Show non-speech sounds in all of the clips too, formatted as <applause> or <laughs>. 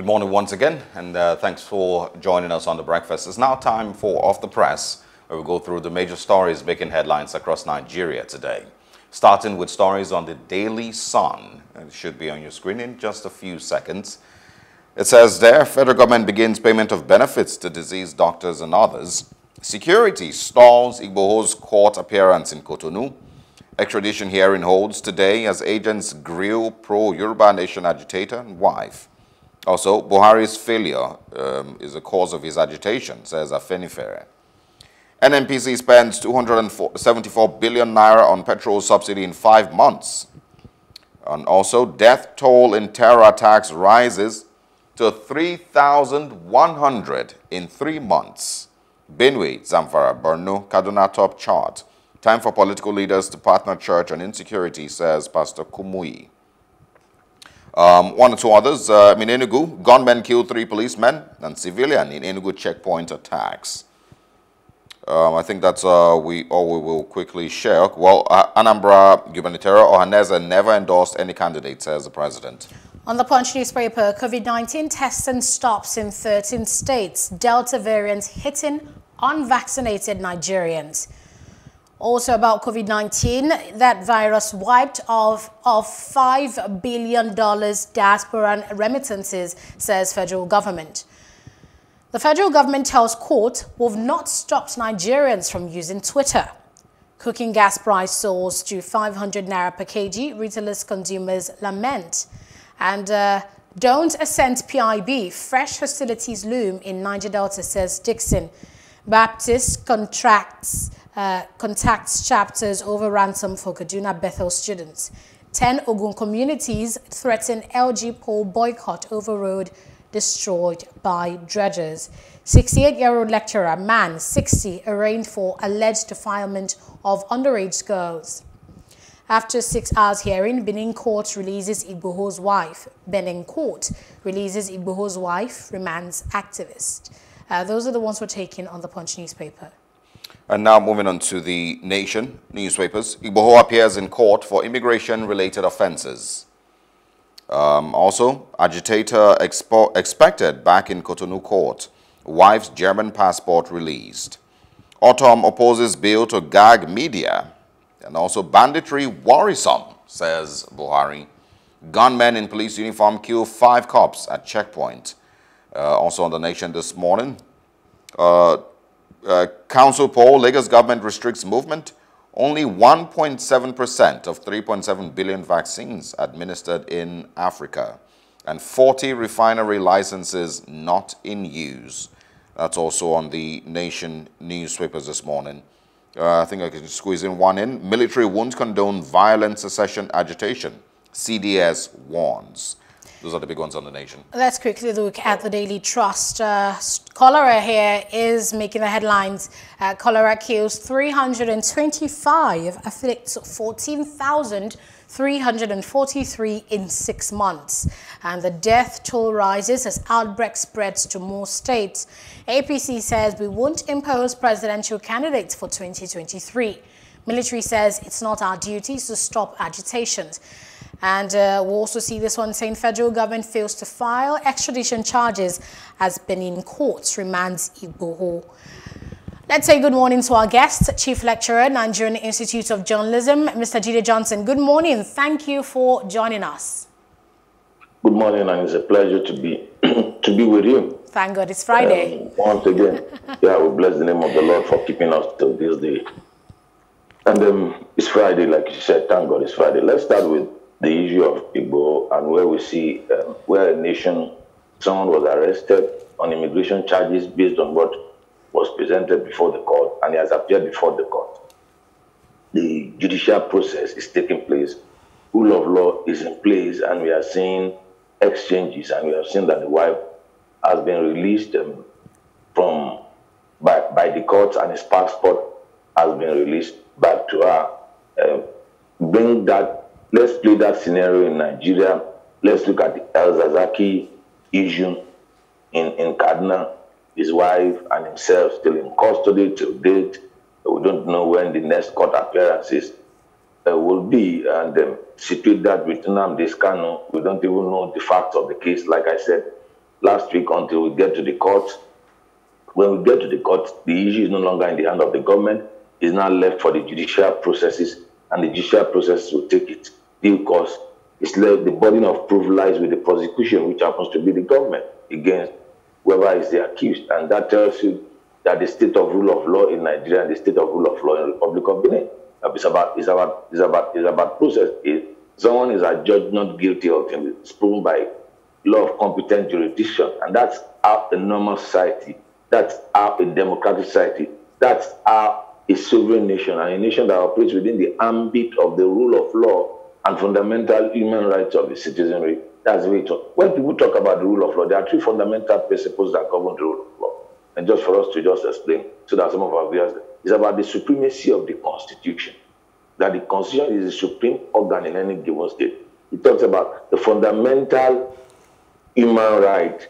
Good morning once again, and uh, thanks for joining us on the breakfast. It's now time for Off the Press, where we go through the major stories making headlines across Nigeria today. Starting with stories on the Daily Sun. It should be on your screen in just a few seconds. It says there, federal government begins payment of benefits to deceased doctors and others. Security stalls Igboho's court appearance in Cotonou. Extradition hearing holds today as agents grill pro-Yoruba nation agitator and wife. Also, Buhari's failure um, is the cause of his agitation, says Afenifere. NNPC spends 274 billion naira on petrol subsidy in five months. And also, death toll in terror attacks rises to 3,100 in three months. Benue, Zamfara, Borno, Kaduna top chart. Time for political leaders to partner church on insecurity, says Pastor Kumuyi. Um, one or two others, uh, in Enugu, gunmen killed three policemen and civilian in Enugu checkpoint attacks. Um, I think that's uh, we all we will quickly share. Well, uh, Anambra gubernatorial Ohanaeze never endorsed any candidate, says the president. On the Punch newspaper, COVID-19 tests and stops in 13 states. Delta variant hitting unvaccinated Nigerians. Also about COVID-19, that virus wiped off of $5 billion diaspora remittances, says federal government. The federal government tells court we've not stopped Nigerians from using Twitter. Cooking gas price soars to 500 naira per kg, retailers consumers lament. And uh, don't assent PIB, fresh hostilities loom in Niger Delta, says Dickson. Baptist contracts uh, contacts chapters over ransom for Kaduna Bethel students. 10 Ogun communities threaten LG pole boycott over road destroyed by dredgers. 68-year-old lecturer, man, 60, arraigned for alleged defilement of underage girls. After six hours hearing, Benin Court releases Igboho's wife. Benin Court releases Igboho's wife, remands activist. Uh, those are the ones we're taking on the Punch newspaper. And now moving on to the Nation newspapers. Igboho appears in court for immigration-related offenses. Um, also, agitator expected back in Cotonou court. Wife's German passport released. Autumn opposes bill to gag media. And also banditry worrisome, says Buhari. Gunmen in police uniform kill five cops at checkpoint. Uh, also on the Nation this morning. Uh, uh, council poll, Lagos government restricts movement. Only 1.7% of 3.7 billion vaccines administered in Africa and 40 refinery licenses not in use. That's also on the Nation newspapers this morning. Uh, I think I can squeeze in one in. Military won't condone violent secession agitation. CDS warns. Those are the big ones on the nation. Let's quickly look at the Daily Trust. Uh, cholera here is making the headlines. Uh, cholera kills 325, afflicts 14,343 in six months. And the death toll rises as outbreak spreads to more states. APC says we won't impose presidential candidates for 2023. Military says it's not our duty to stop agitations. And uh, we'll also see this one saying federal government fails to file extradition charges as Benin courts remands Igboho. Let's say good morning to our guest, Chief Lecturer, Nigerian Institute of Journalism, Mr. Jide Johnson. Good morning. Thank you for joining us. Good morning, and it's a pleasure to be <clears throat> to be with you. Thank God it's Friday. Um, once again, <laughs> yeah, we bless the name of the Lord for keeping us till this day. And um, it's Friday, like you said. Thank God it's Friday. Let's start with the issue of Igboho and where we see um, where a nation, someone was arrested on immigration charges based on what was presented before the court and he has appeared before the court. The judicial process is taking place, rule of law is in place, and we are seeing exchanges, and we have seen that the wife has been released um, from by, by the court and his passport has been released back to her. Uh, bring that Let's play that scenario in Nigeria. Let's look at the El-Zakzaky issue in, in Kaduna. His wife and himself still in custody till date. We don't know when the next court appearances uh, will be. And um, situate that with Nnamdi Kanu. We don't even know the facts of the case. Like I said, last week until we get to the court. When we get to the court, the issue is no longer in the hand of the government. It's now left for the judicial processes, and the judicial processes will take its due course. It's left, the burden of proof lies with the prosecution, which happens to be the government against whoever is the accused. And that tells you that the state of rule of law in Nigeria and the state of rule of law in the Republic of Benin it's about it's about it's about it's about process. If someone is adjudged not guilty of him, it's proven by law of competent jurisdiction, and that's our a normal society. That's our a democratic society. That's our a sovereign nation and a nation that operates within the ambit of the rule of law and fundamental human rights of the citizenry. That's the way it When people talk about the rule of law, there are three fundamental principles that govern the rule of law. And just for us to just explain, so that some of our viewers it's about the supremacy of the Constitution. That the Constitution is the supreme organ in any given state. It talks about the fundamental human right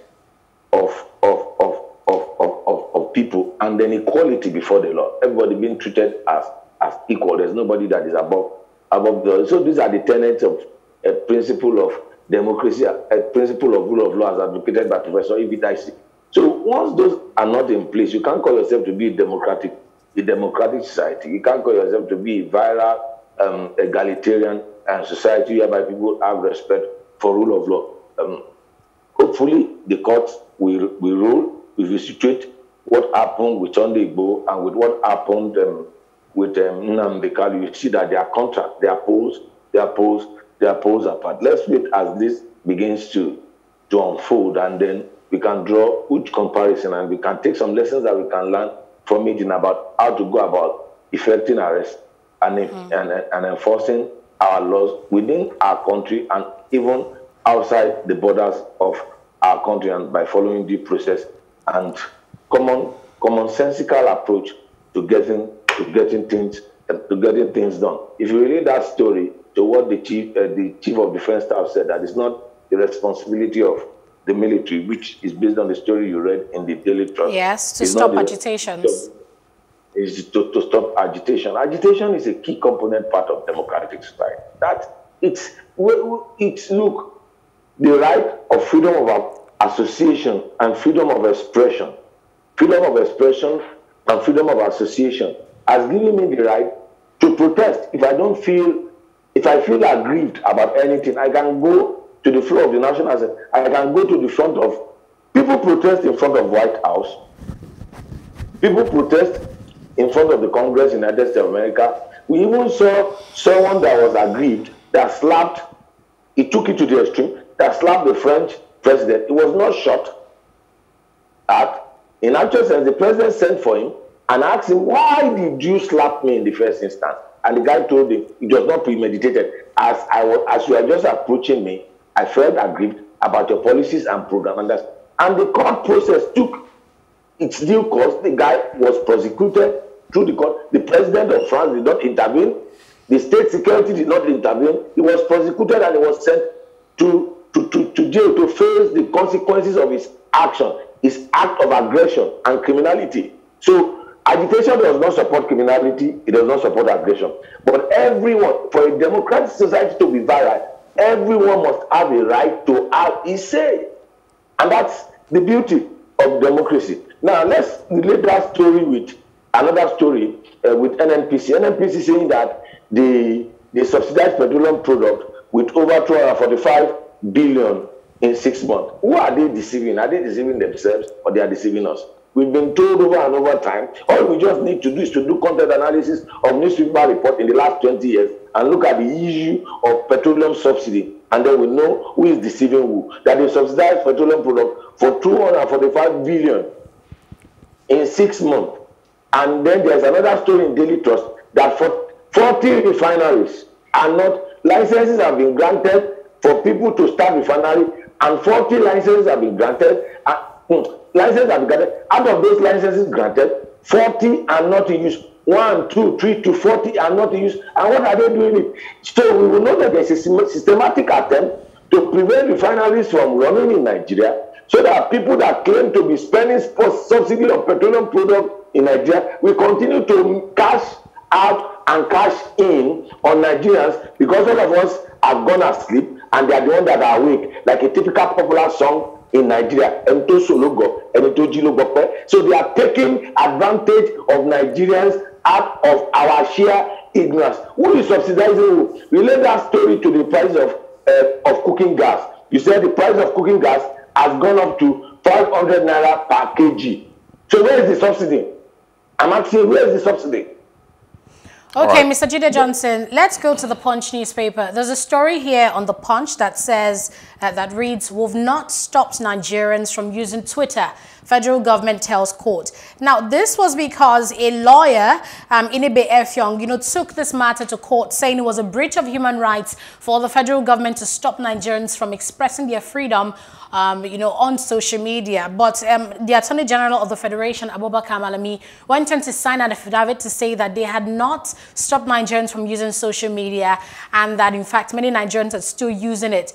of, of, of, of, of, of, of people and then equality before the law. Everybody being treated as, as equal. There's nobody that is above above the So these are the tenets of a principle of democracy, a principle of rule of law as advocated by Professor Dicey So once those are not in place, you can't call yourself to be democratic a democratic society. You can't call yourself to be a viral, um, egalitarian and society whereby people have respect for rule of law. Um, hopefully, the courts will, will rule, will restitute what happened with Sunday Igboho and with what happened um, with um, Nnamdi. You see that their contract, their polls, their polls, their polls apart. Let's wait as this begins to, to unfold and then we can draw which comparison and we can take some lessons that we can learn from it in about how to go about effecting arrest and, mm. and, and enforcing our laws within our country and even outside the borders of our country and by following due process and common commonsensical approach to getting to getting things to getting things done. If you read that story to what the chief uh, the chief of defense staff said that it's not the responsibility of the military, which is based on the story you read in the Daily Trust. Yes, to stop agitations. Is to, to stop agitation. Agitation is a key component part of democratic society. That it's it's look the right of freedom of association and freedom of expression, freedom of expression and freedom of association has given me the right to protest if I don't feel if I feel aggrieved about anything. I can go to the floor of the National Assembly. I can go to the front of people protest in front of White House. People protest in front of the Congress in the United States of America. We even saw someone that was aggrieved that slapped, he took it to the extreme, that slapped the French president. He was not shot at. In actual sense, the president sent for him and asked him, Why did you slap me in the first instance? And the guy told him it was not premeditated. As I was, as you were just approaching me, I felt aggrieved about your policies and program. And, and the court process took its due course. The guy was prosecuted through the court. The president of France did not intervene. The state security did not intervene. He was prosecuted and he was sent to, to, to, to jail to face the consequences of his action, his act of aggression and criminality. So agitation does not support criminality, it does not support aggression. But everyone, for a democratic society to be viral, everyone must have a right to have his say. And that's the beauty of democracy. Now, let's relate that story with another story uh, with NNPC. NNPC saying that the, the subsidized petroleum product with over 245 billion in six months. Who are they deceiving? Are they deceiving themselves or they are deceiving us? We've been told over and over time, all we just need to do is to do content analysis of newspaper report in the last 20 years and look at the issue of petroleum subsidy and then we know who is deceiving who. That they subsidized petroleum product for 245 billion in six months. And then there's another story in Daily Trust that for 40 refineries are not, licenses have been granted for people to start refinery and 40 licenses have been granted. And, hmm, licenses have granted. Out of those licenses granted, 40 are not in use one, two, three to forty are not used. And what are they doing? So we will know that there's a systematic attempt to prevent refineries from running in Nigeria so that people that claim to be spending subsidy of petroleum product in Nigeria will continue to cash out and cash in on Nigerians because all of us have gone asleep and they are the ones that are awake, like a typical popular song in Nigeria. So they are taking advantage of Nigerians out of our sheer ignorance. Who is subsidizing who? Relate that story to the price of uh, of cooking gas. You said the price of cooking gas has gone up to 500 naira per kg. So where is the subsidy? I'm asking, where is the subsidy? Okay, right. Mr. Jide Johnson, let's go to the Punch newspaper. There's a story here on the Punch that says, uh, that reads, we've not stopped Nigerians from using Twitter federal government tells court. Now, this was because a lawyer, um, Inibehe Effiong, you know, took this matter to court saying it was a breach of human rights for the federal government to stop Nigerians from expressing their freedom um, you know, on social media. But um, the Attorney General of the Federation, Abubakar Malami, went on to sign an affidavit to say that they had not stopped Nigerians from using social media and that, in fact, many Nigerians are still using it.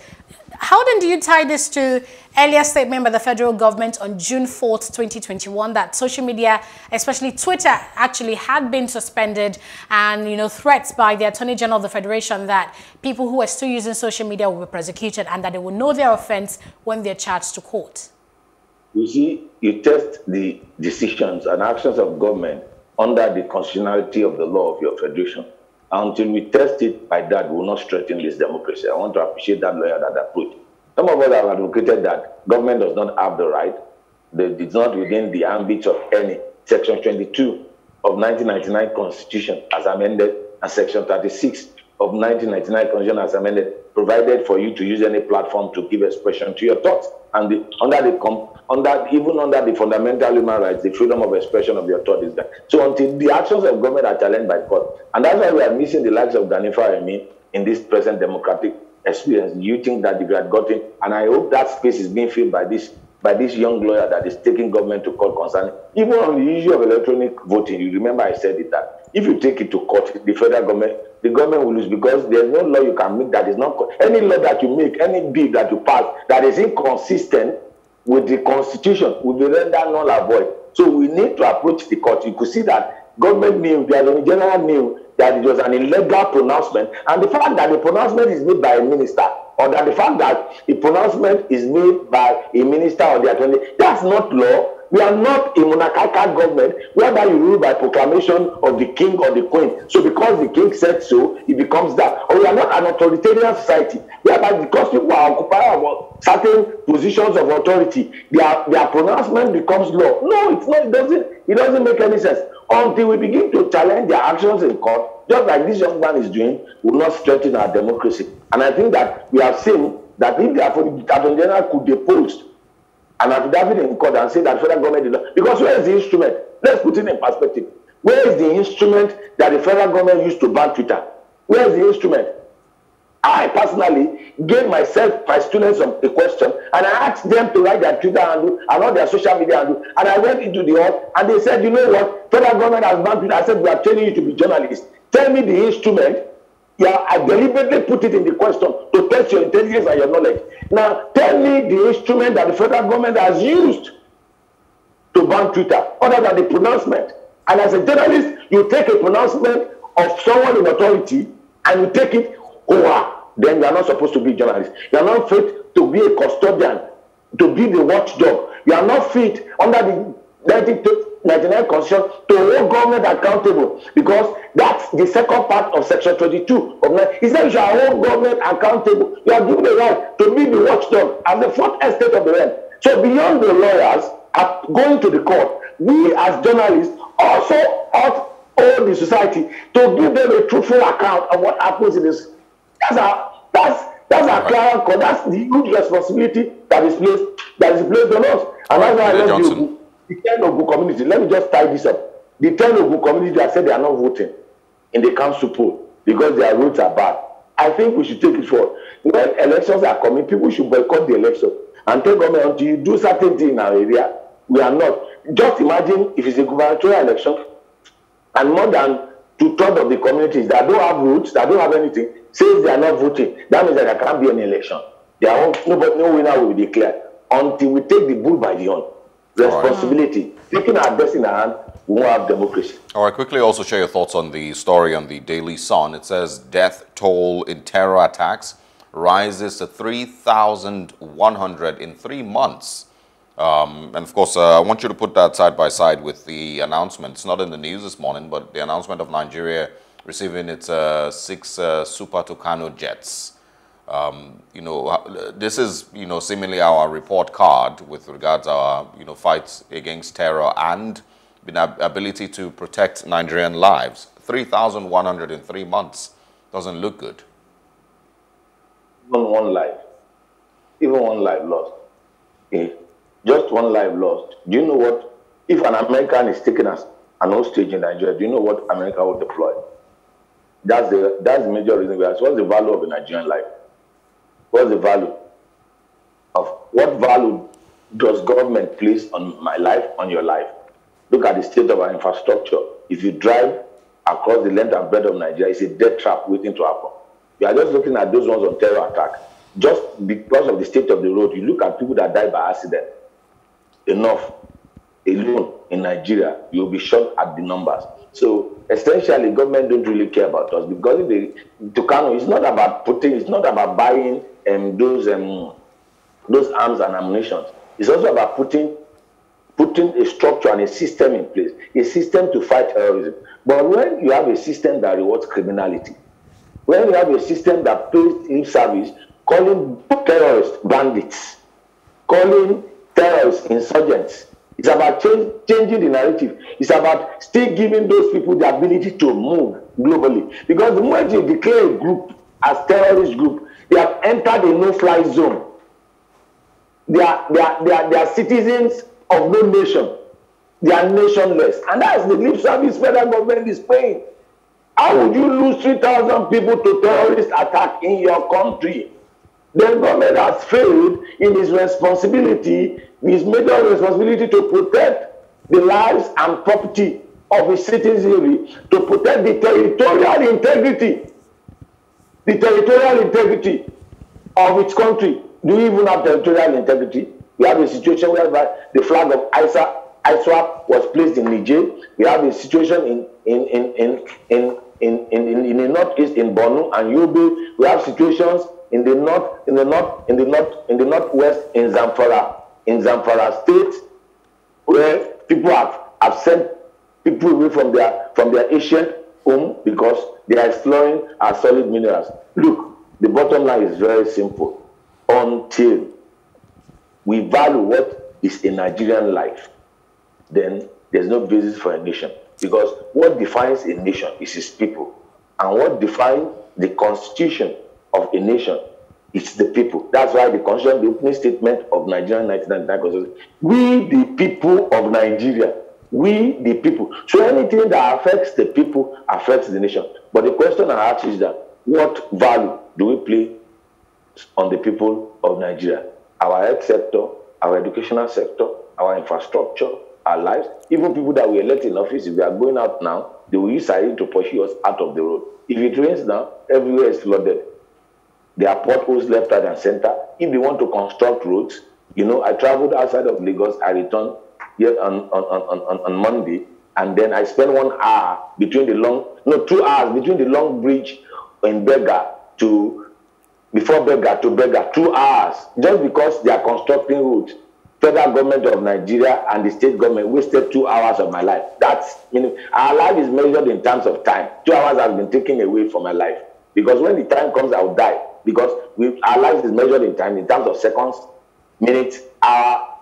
How then do you tie this to earlier statement by the federal government on June 4th, 2021 that social media, especially Twitter, actually had been suspended and, you know, threats by the Attorney General of the Federation that people who are still using social media will be prosecuted and that they will know their offense when they're charged to court? You see, you test the decisions and actions of government under the constitutionality of the law of your federation. Until we test it by that, we will not strengthen this democracy. I want to appreciate that lawyer that approach. Some of us have advocated that government does not have the right, it's not within the ambit of any. Section 22 of 1999 Constitution as amended, and Section 36 of 1999 Constitution as amended, provided for you to use any platform to give expression to your thoughts. And the, under the under even under the fundamental human rights, the freedom of expression of your thought is there. So until the actions of government are challenged by court, and that's why we are missing the likes of Gani Fawehinmi in this present democratic experience. You think that you had gotten, and I hope that space is being filled by this by this young lawyer that is taking government to court concerning even on the issue of electronic voting. You remember I said it that if you take it to court, the federal government, the government will lose because there's no law you can make that is not any law that you make, any bill that you pass that is inconsistent with the constitution will be rendered null and void. So we need to approach the court. You could see that government knew, the attorney general knew that it was an illegal pronouncement, and the fact that the pronouncement is made by a minister, or that the fact that the pronouncement is made by a minister or the attorney, that's not law. We are not a monarchical government whereby you rule by proclamation of the king or the queen. So because the king said so, it becomes that. Or we are not an authoritarian society whereby because people are occupying certain positions of authority, their, their pronouncement becomes law. No, it's not. It doesn't. It doesn't make any sense until we begin to challenge their actions in court, just like this young man is doing, will not strengthen our democracy. And I think that we have seen that if the Attorney General could depose an affidavit in court and say that federal government did not, because where is the instrument? Let's put it in perspective. Where is the instrument that the federal government used to ban Twitter? Where is the instrument? I personally gave myself, my students, a question, and I asked them to write their Twitter handle and all their social media handle. And I went into the hall, and they said, "You know what? Federal government has banned Twitter." I said, "We are training you to be journalists. Tell me the instrument." Yeah, I deliberately put it in the question to test your intelligence and your knowledge. Now, tell me the instrument that the federal government has used to ban Twitter, other than the pronouncement. And as a journalist, you take a pronouncement of someone in authority and you take it, oh, then you are not supposed to be a journalist. You are not fit to be a custodian, to be the watchdog. You are not fit under the 1999 Constitution to hold government accountable because that's the second part of Section 22 of that. He said you shall hold government accountable. You are given the right to be the watchdog as the fourth estate of the land. So beyond the lawyers going to the court, we as journalists also ought all the society to give them a truthful account of what happens in this That's our that's that's our client call. That's the huge responsibility that is placed that is placed on us. And that's why I left Ogun, the ten Ogun community. Let me just tie this up. The ten Ogun community that said they are not voting in the council poll because their roads are bad. I think we should take it forward. When elections are coming, people should boycott the election and tell government until you do certain things in our area. We are not. Just imagine if it's a gubernatorial election and more than two thirds of the communities that don't have roots, that don't have anything, says they are not voting. That means that there can't be an election. There are nobody, no winner will be declared until we take the bull by the horn. Responsibility, right. taking our destiny in our hand, we won't have democracy. All right, quickly also share your thoughts on the story on the Daily Sun. It says death toll in terror attacks rises to 3,100 in three months. Um, and of course, uh, I want you to put that side by side with the announcement. It's not in the news this morning, but the announcement of Nigeria receiving its uh, six uh, Super Tucano jets. Um, you know, this is, you know, seemingly our report card with regards our, you know, fights against terror and the ability to protect Nigerian lives. 3,100 in three months doesn't look good. Even one life, even one life lost. Okay. Just one life lost. Do you know what? If an American is taken as an hostage in Nigeria, do you know what America will deploy? That's the that's the major reason. What's the value of a Nigerian life? What's the value of what value does government place on my life, on your life? Look at the state of our infrastructure. If you drive across the length and breadth of Nigeria, it's a death trap waiting to happen. You are just looking at those ones on terror attack. Just because of the state of the road, you look at people that die by accident. Enough alone in Nigeria, you'll be shocked at the numbers. So essentially, government don't really care about us because they, Tucano, it's not about putting, it's not about buying um, those um, those arms and ammunition. It's also about putting putting a structure and a system in place, a system to fight terrorism. But when you have a system that rewards criminality, when you have a system that pays in service, calling terrorists bandits, calling terrorists insurgents, it's about change, changing the narrative. It's about still giving those people the ability to move globally. Because the moment you declare a group as terrorist group, they have entered a no-fly zone. They are, they, are, they, are, they are citizens of no nation. They are nationless. And that's the lip service federal government is paying. How would you lose 3,000 people to terrorist attack in your country? The government has failed in its responsibility, its major responsibility to protect the lives and property of its citizenry, to protect the territorial integrity, the territorial integrity of its country. Do we even have territorial integrity? We have a situation whereby the flag of ISA, ISWAP was placed in Niger. We have a situation in in in in in in, in, in, in the northeast in Borno and Yobe. We have situations in the north, in the north, in the north, in the northwest in Zamfara, in Zamfara state, where people have, have sent people away from their from their ancient because they are exploring our solid minerals. Look, the bottom line is very simple. Until we value what is a Nigerian life, then there's no basis for a nation. Because what defines a nation is its people. And what defines the constitution of a nation is the people. That's why the constitution, the opening statement of Nigerian 1999 constitution, we the people of Nigeria, we the people. So anything that affects the people affects the nation. But the question I ask is that what value do we play on the people of Nigeria? our health sector, our educational sector, our infrastructure, our lives, even people that we elect in office, if we are going out now, they will use siren to pursue us out of the road. If it rains now, everywhere is flooded. There are potholes left, right, and center. If they want to construct roads, you know, I traveled outside of Lagos. I returned here on, on, on, on, on Monday, and then I spent one hour between the long, no, two hours between the long bridge in Berger to before Berger to Berger two hours just because they are constructing roads. Federal government of nigeria and the state government wasted two hours of my life. That's meaning our life is measured in terms of time. Two hours has been taken away from my life. Because when the time comes i will die. Because we our life is measured in time in terms of seconds minutes hour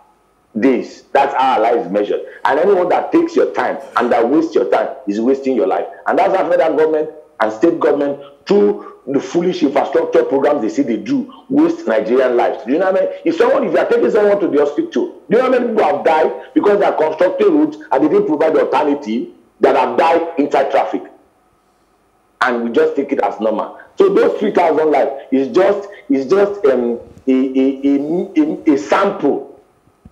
days that's how our life is measured and anyone that takes your time and that wastes your time is wasting your life and that's how federal government and state government through the foolish infrastructure programs they say they do waste Nigerian lives. Do you know what I mean? If someone, if you are taking someone to the hospital, do you know how many people have died because they are constructing routes and they didn't provide the alternative that have died inside traffic? And we just take it as normal. So those 3,000 lives is just is just um, a, a, a, a sample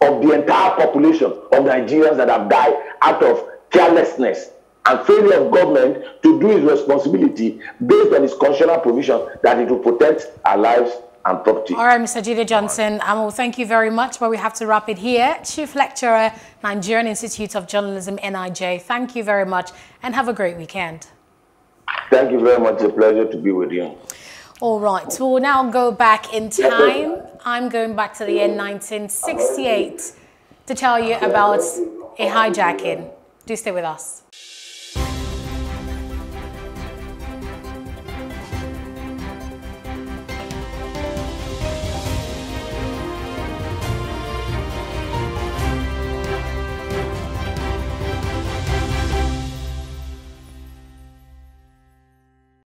of the entire population of Nigerians that have died out of carelessness and failure of government to do its responsibility based on its constitutional provision that it will protect our lives and property. All right, Mr. Jide Johnson, Amo, thank you very much, but we have to wrap it here. Chief Lecturer, Nigerian Institute of Journalism, NIJ, thank you very much and have a great weekend. Thank you very much. It's a pleasure to be with you. All right, we'll now go back in time. I'm going back to the year 1968 to tell you about a hijacking. Do stay with us.